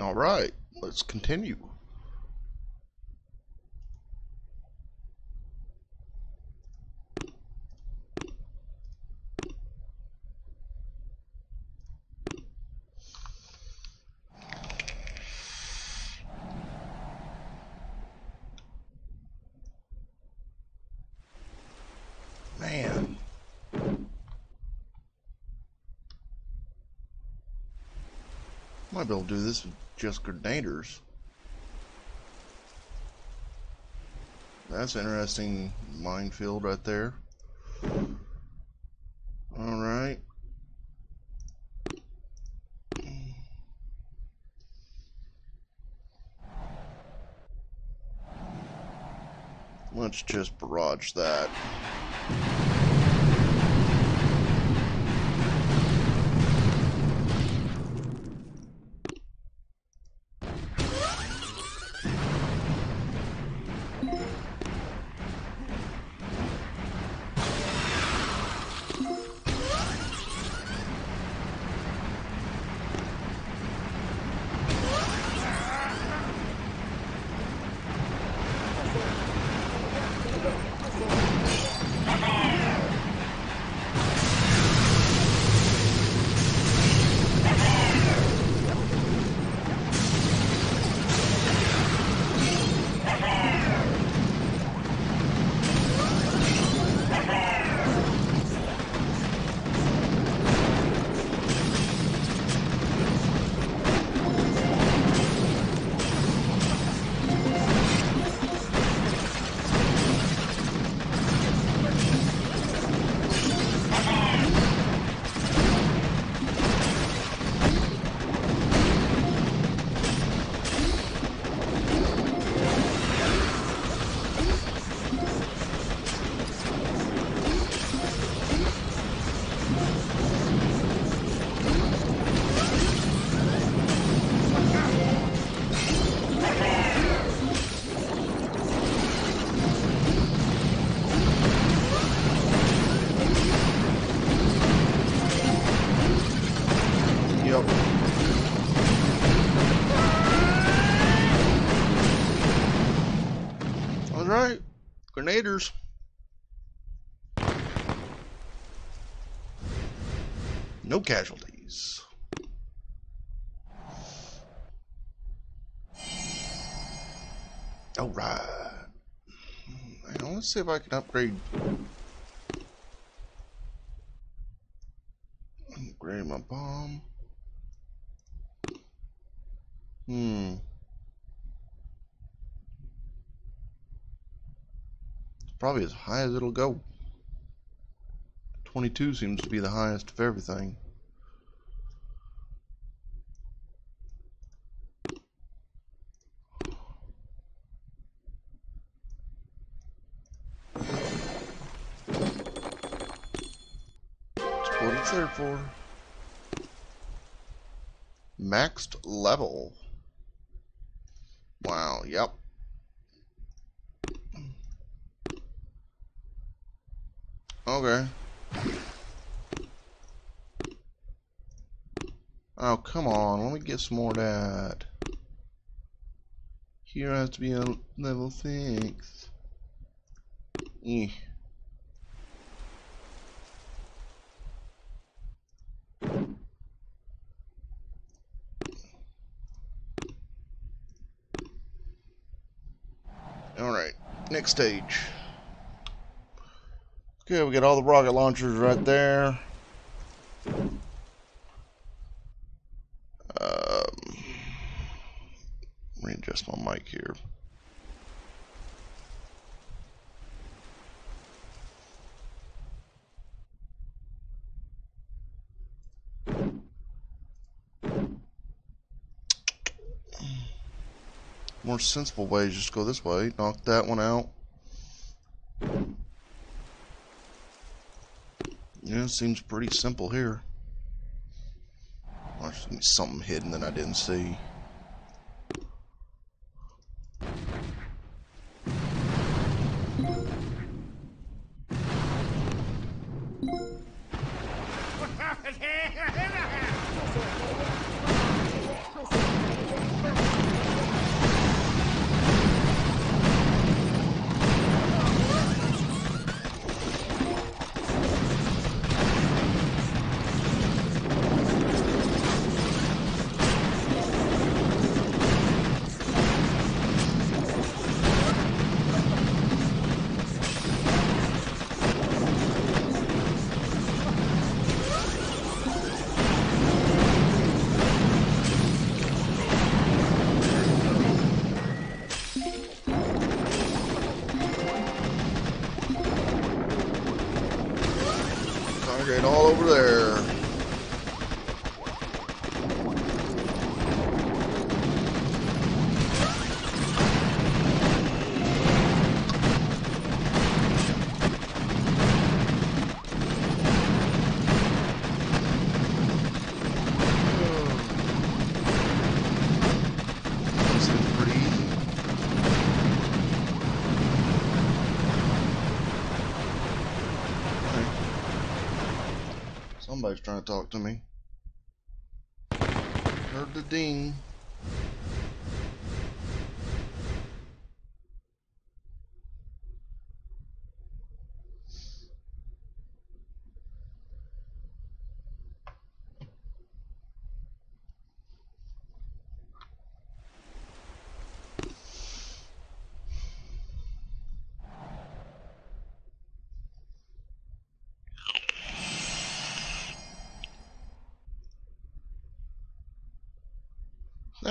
All right, let's continue. Man. Might be able to do this with just grenadiers. That's interesting minefield right there. Alright. Let's just barrage that. Grenaders. No casualties. All right. Hang on, let's see if I can upgrade. Upgrade my bomb. Hmm. Probably as high as it'll go. 22 seems to be the highest of everything. That's what it's there for. Maxed level. Wow, yep. Okay. Oh, come on. Let me get some more of that. Here has to be a level 6. Eh. Alright, next stage. Okay, we got all the rocket launchers right there. Um, readjust my mic here. More sensible way is just go this way. Knock that one out. Yeah, seems pretty simple here. Well, something hidden that I didn't see. Somebody's trying to talk to me. Heard the ding.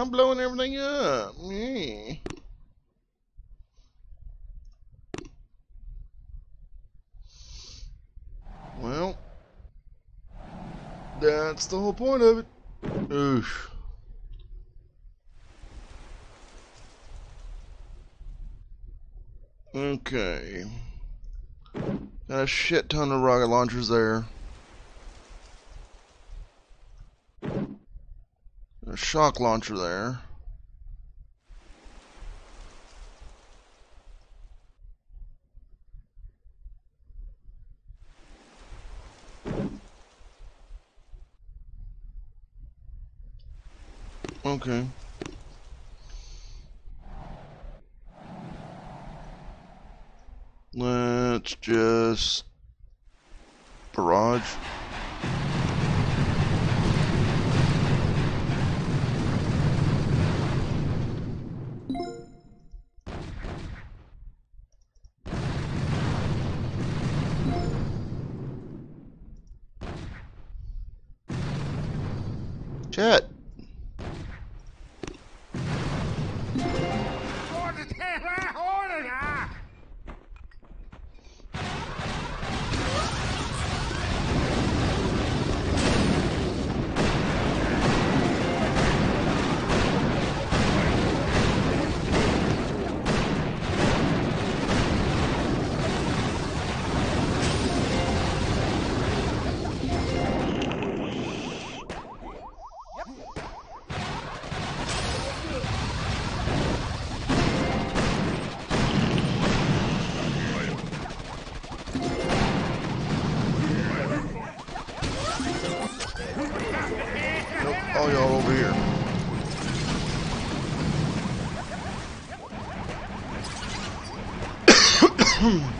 I'm blowing everything up. Yeah. Well, that's the whole point of it. Oof. Okay. Got a shit ton of rocket launchers there. A shock launcher there. Okay. Let's just barrage. Chat. All y'all over here. there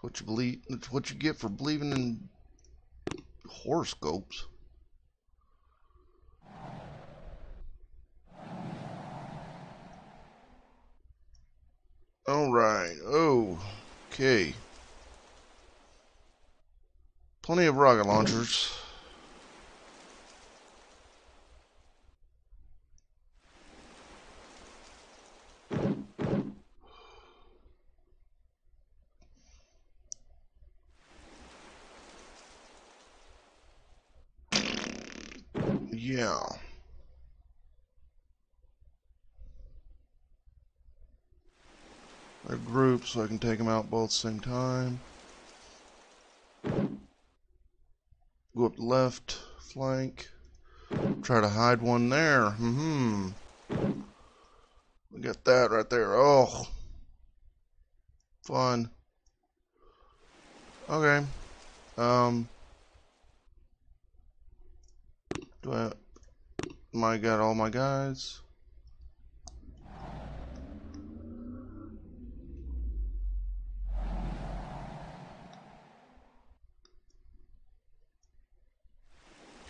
What you believe. That's what you get for believing in horoscopes. All right. Oh, okay. Plenty of rocket launchers. Yeah. They're grouped so I can take them out both same time. Go up left flank. Try to hide one there. Mm-hmm. We got that right there. Oh. Fun. Okay. Um. Do I... I got all my guys?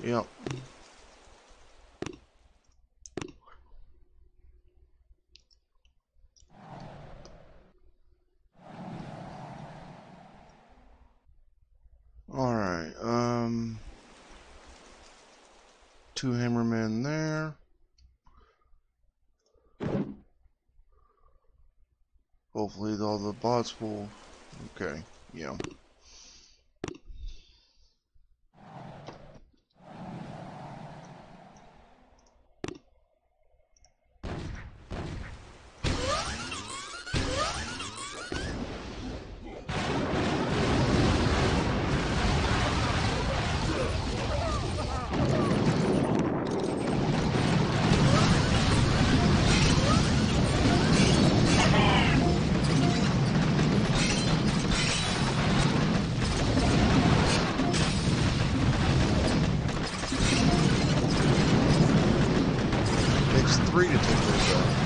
Yep. Alright, um... Two hammermen there. Hopefully all the bots will... Okay, yeah. Three to take those out.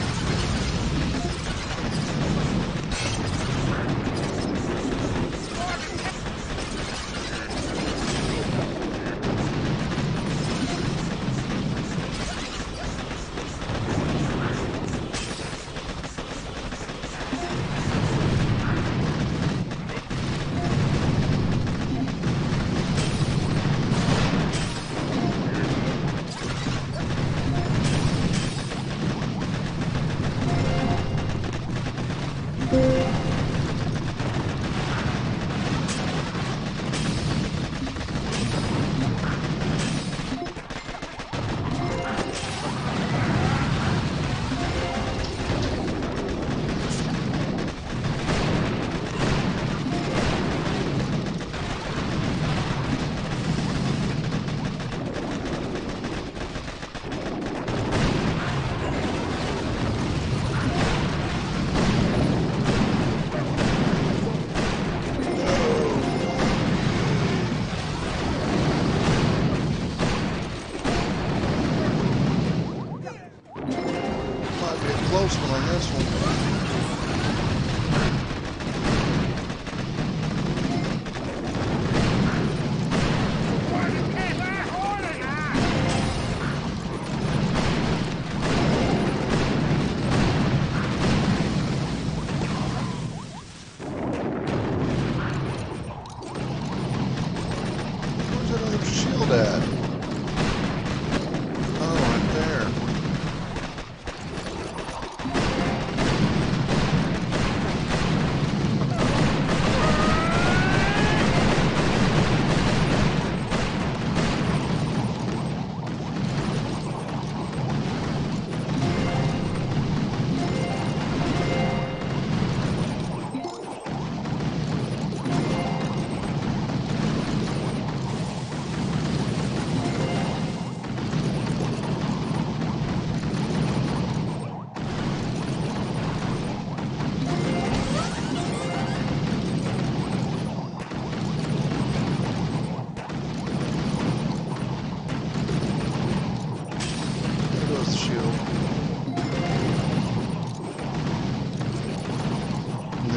Shield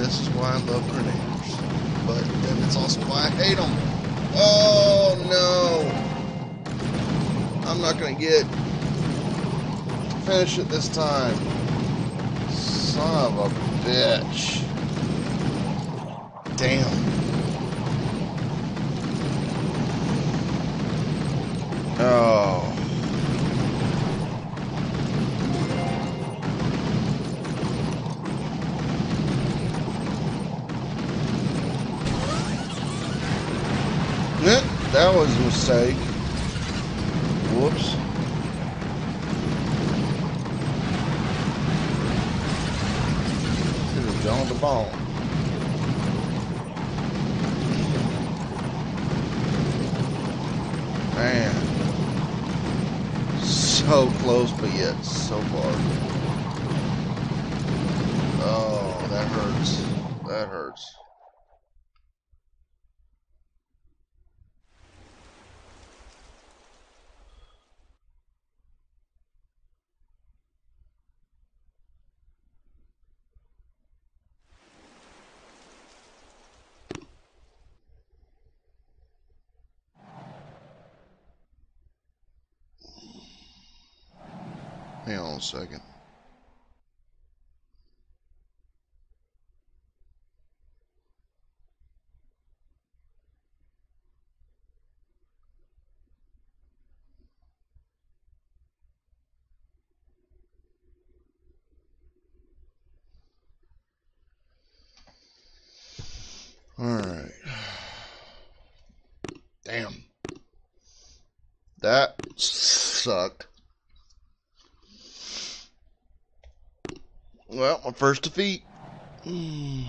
this is why I love grenadiers. But then it's also why I hate them. Oh no! I'm not gonna get finish it this time. Son of a bitch. Damn. Oh. Man. So close, but yet so far. Oh, that hurts. That hurts. Hang on a second. Alright. Damn. That sucked. Well, first defeat. Hmm.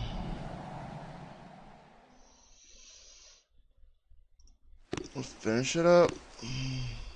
Let's finish it up. Hmm.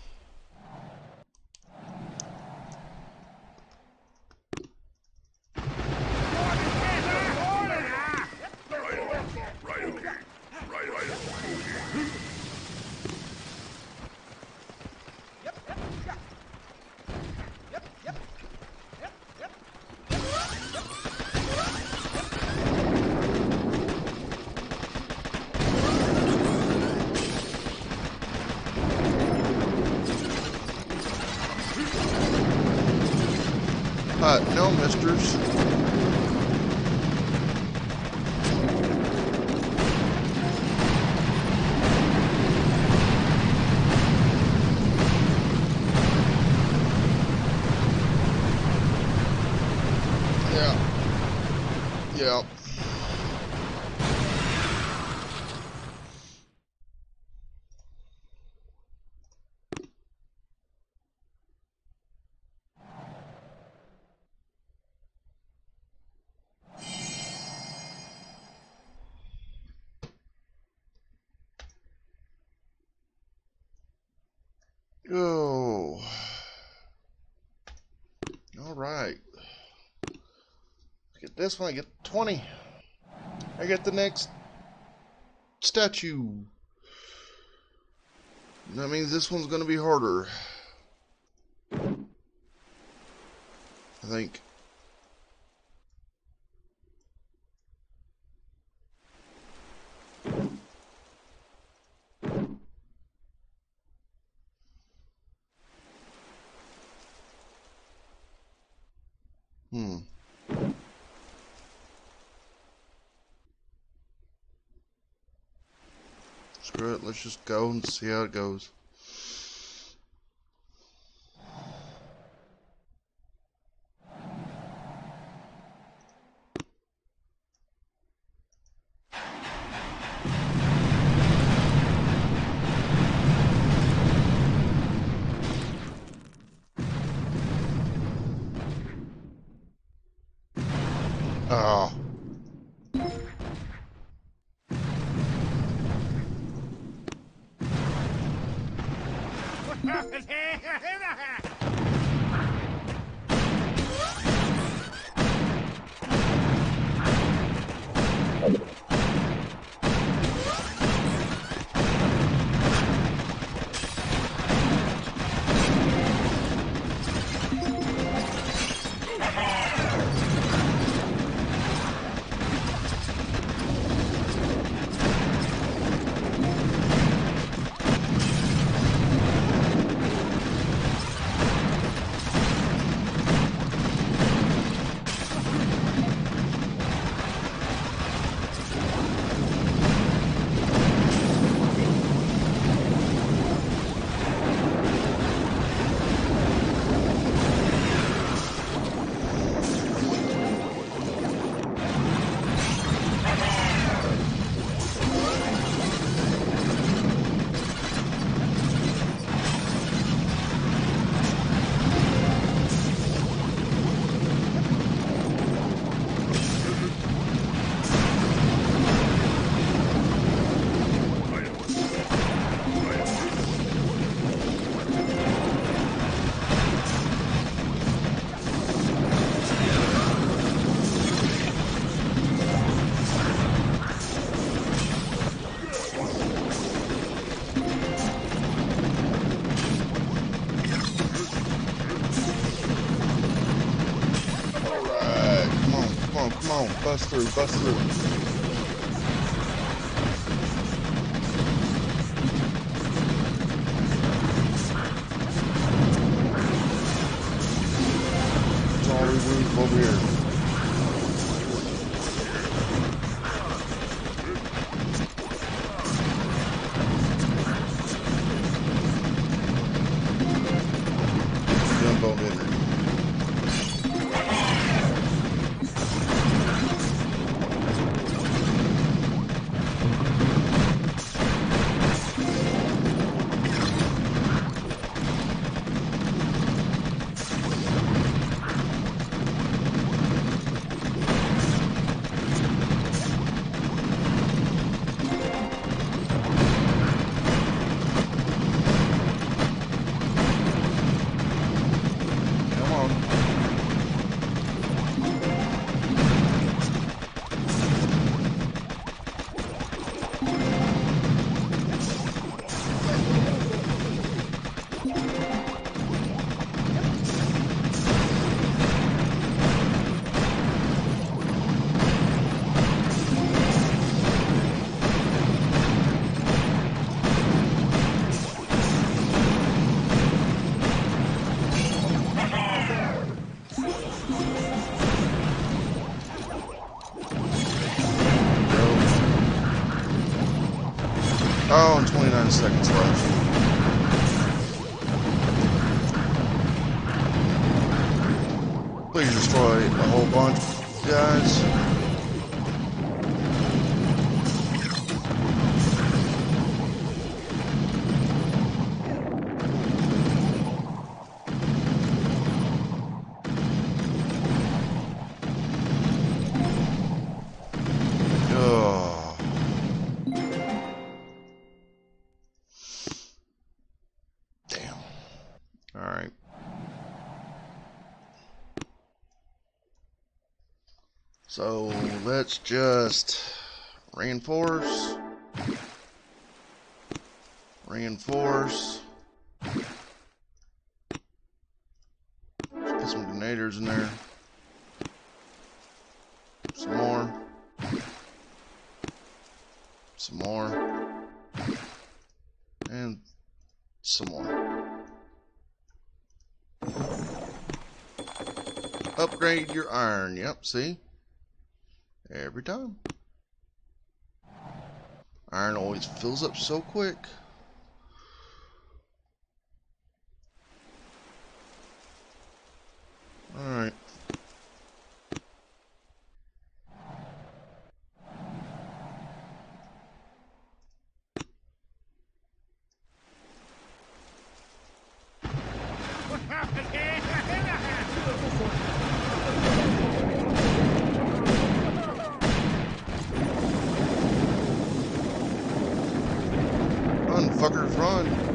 No, misters. Yeah. Yeah. Go. All right. Get this one. I get 20. I get the next statue. That means this one's going to be harder. I think. Hmm. It, let's just go and see how it goes. Bust through, Oh, and 29 seconds left. Please destroy a whole bunch, of guys. So let's just reinforce, reinforce, put some grenadiers in there, some more, some more, and some more. Upgrade your iron, yep, see? Every time. Iron always fills up so quick. Alright. Fuckers run.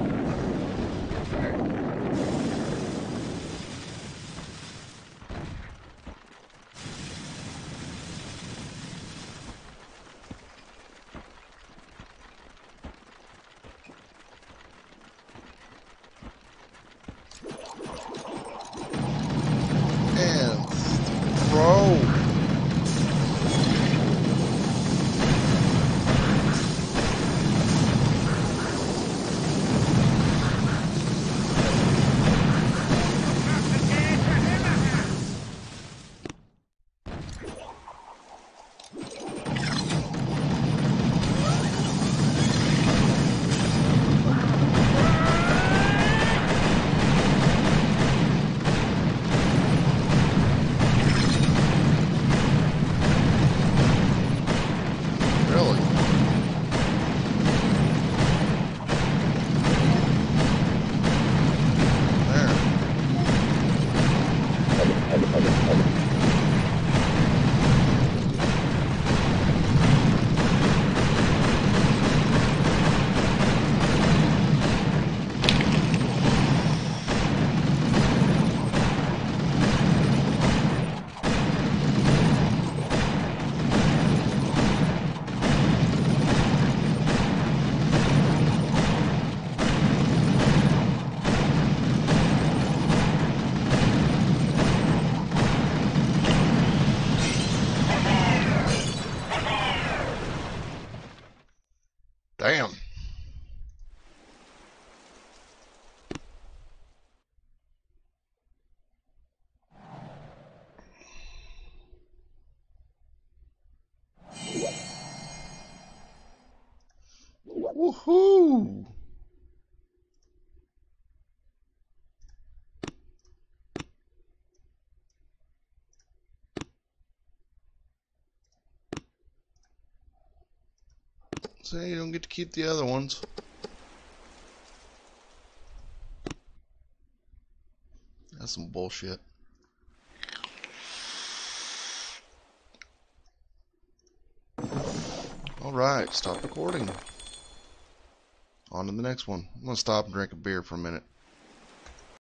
Damn. Say you don't get to keep the other ones. That's some bullshit. Alright, stop recording. On to the next one. I'm going to stop and drink a beer for a minute.